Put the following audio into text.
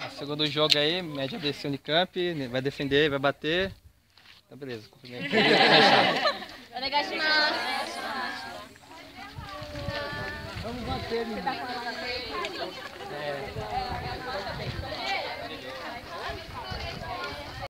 O segundo jogo aí, média desse Unicamp, vai defender, vai bater. Então beleza, cumprimento. Vamos bater, menino.